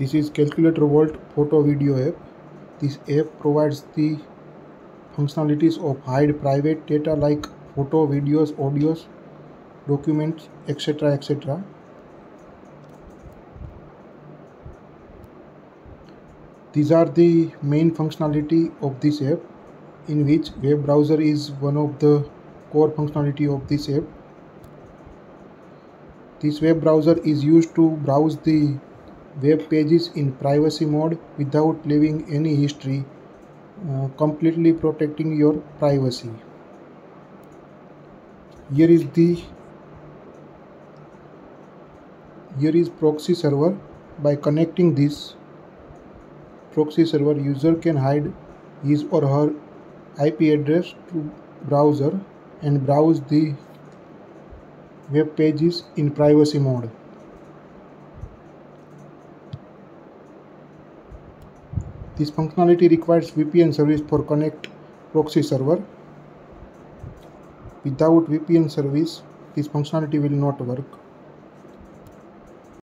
This is Calculator Vault photo video app. This app provides the functionalities of hide private data like photo, videos, audios, documents, etc. etc. These are the main functionality of this app in which web browser is one of the core functionality of this app. This web browser is used to browse the web pages in privacy mode without leaving any history, uh, completely protecting your privacy. Here is the here is proxy server by connecting this proxy server user can hide his or her IP address to browser and browse the web pages in privacy mode. This functionality requires VPN service for connect proxy server. Without VPN service, this functionality will not work.